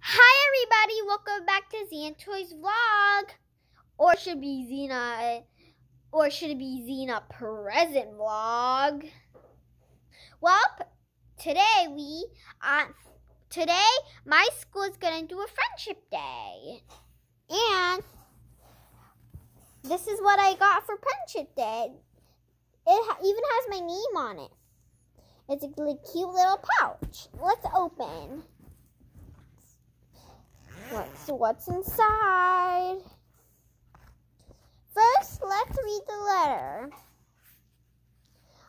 Hi everybody, welcome back to Xena Toys Vlog. Or should be Xena or should it be Xena present vlog? Well, today we uh today my school is gonna do a friendship day. And this is what I got for friendship day. It even has my name on it. It's a cute little pouch. Let's open. What's what's inside? First, let's read the letter.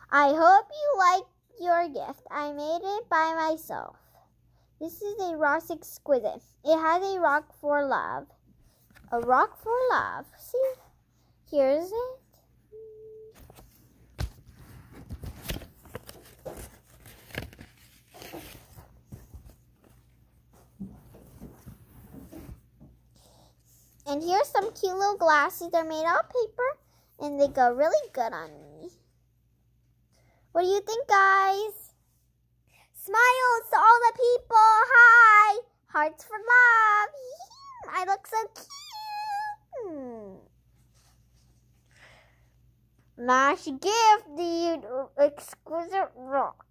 I hope you like your gift. I made it by myself. This is a Ross Exquisite. It has a rock for love. A rock for love. See? Here's it. And here's some cute little glasses. They're made out of paper and they go really good on me. What do you think, guys? Smiles to all the people. Hi. Hearts for love. I look so cute. Nice gift, the exquisite rock.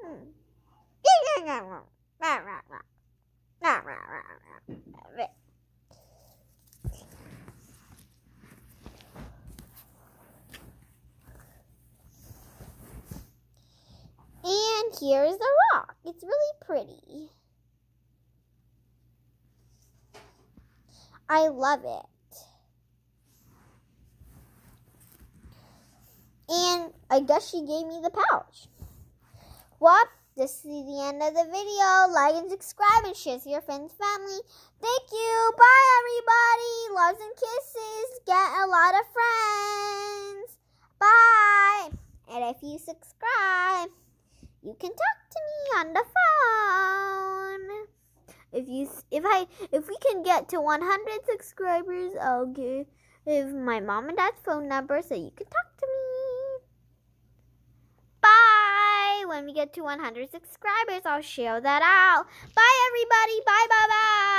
Hmm. And here's the rock. It's really pretty. I love it. And I guess she gave me the pouch. Well, this is the end of the video. Like and subscribe and share with your friends family. Thank you. Bye, everybody. Loves and kisses. Get a lot of friends. Bye. And if you subscribe, you can talk to me on the phone. If you if I if we can get to 100 subscribers, I'll give my mom and dad's phone number so you can talk to me. Bye. When we get to 100 subscribers, I'll share that out. Bye everybody. Bye bye bye.